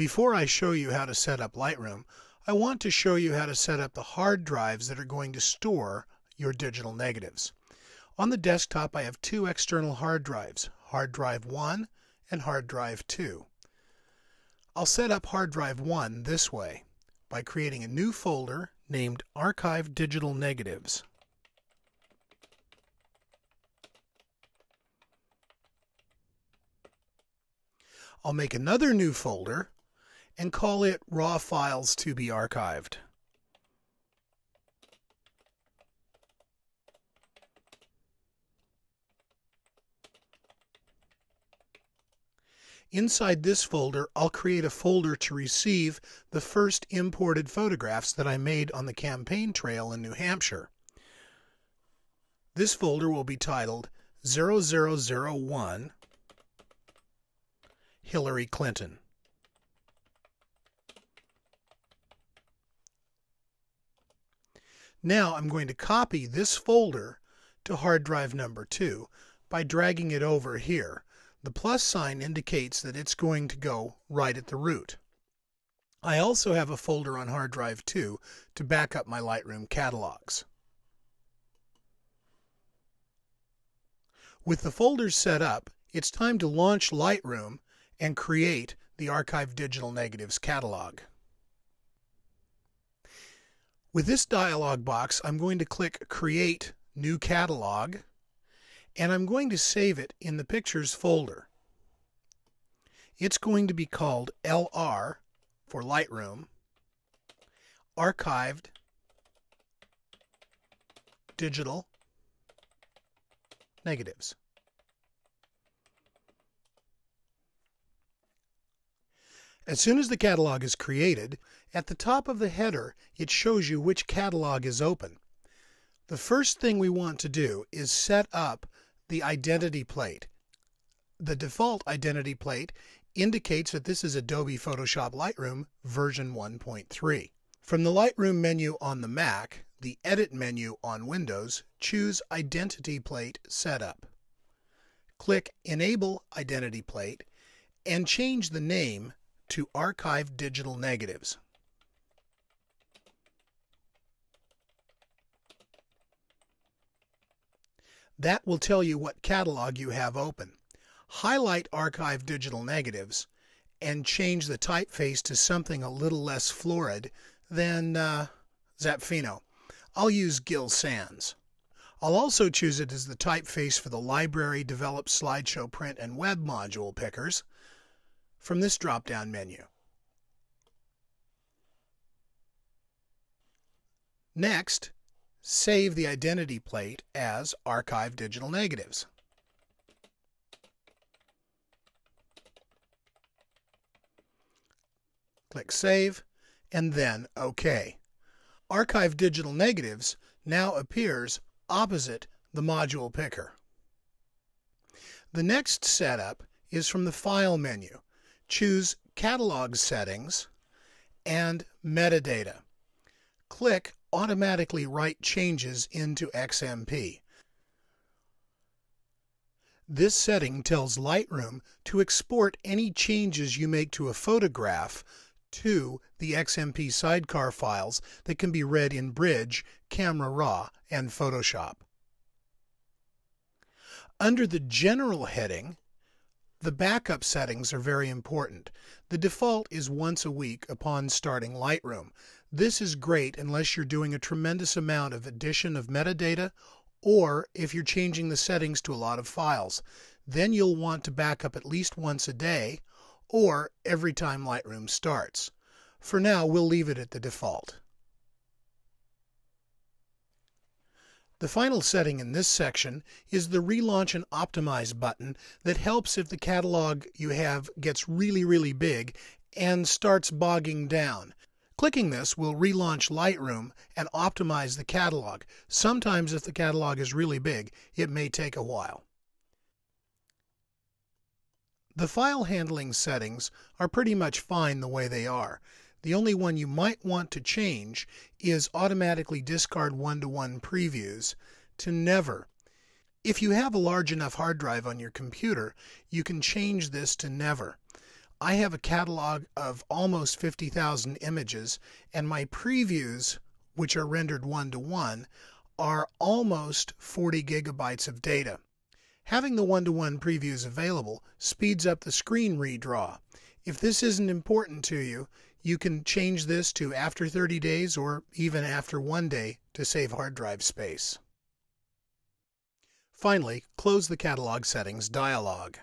Before I show you how to set up Lightroom, I want to show you how to set up the hard drives that are going to store your digital negatives. On the desktop I have two external hard drives, hard drive 1 and hard drive 2. I'll set up hard drive 1 this way by creating a new folder named Archive Digital Negatives. I'll make another new folder and call it raw files to be archived. Inside this folder, I'll create a folder to receive the first imported photographs that I made on the campaign trail in New Hampshire. This folder will be titled 0001 Hillary Clinton. Now I'm going to copy this folder to hard drive number 2 by dragging it over here. The plus sign indicates that it's going to go right at the root. I also have a folder on hard drive 2 to back up my Lightroom catalogs. With the folders set up, it's time to launch Lightroom and create the Archive Digital Negatives catalog. With this dialog box, I'm going to click Create New Catalog, and I'm going to save it in the Pictures folder. It's going to be called LR for Lightroom, Archived Digital Negatives. As soon as the catalog is created, at the top of the header, it shows you which catalog is open. The first thing we want to do is set up the identity plate. The default identity plate indicates that this is Adobe Photoshop Lightroom version 1.3. From the Lightroom menu on the Mac, the Edit menu on Windows, choose Identity Plate Setup. Click Enable Identity Plate and change the name to Archive Digital Negatives. That will tell you what catalog you have open. Highlight Archive Digital Negatives and change the typeface to something a little less florid than uh, Zapfino. I'll use Gill Sans. I'll also choose it as the typeface for the library developed slideshow print and web module pickers from this drop-down menu. Next, save the identity plate as Archive Digital Negatives. Click Save and then OK. Archive Digital Negatives now appears opposite the module picker. The next setup is from the File menu. Choose Catalog Settings and Metadata. Click automatically write changes into XMP. This setting tells Lightroom to export any changes you make to a photograph to the XMP sidecar files that can be read in Bridge, Camera Raw, and Photoshop. Under the General heading, the backup settings are very important. The default is once a week upon starting Lightroom. This is great unless you're doing a tremendous amount of addition of metadata or if you're changing the settings to a lot of files. Then you'll want to back up at least once a day or every time Lightroom starts. For now, we'll leave it at the default. The final setting in this section is the Relaunch and Optimize button that helps if the catalog you have gets really, really big and starts bogging down. Clicking this will relaunch Lightroom and optimize the catalog. Sometimes if the catalog is really big, it may take a while. The file handling settings are pretty much fine the way they are. The only one you might want to change is automatically discard one-to-one previews to never. If you have a large enough hard drive on your computer, you can change this to never. I have a catalog of almost 50,000 images, and my previews, which are rendered one to one, are almost 40 gigabytes of data. Having the one to one previews available speeds up the screen redraw. If this isn't important to you, you can change this to after 30 days or even after one day to save hard drive space. Finally, close the Catalog Settings dialog.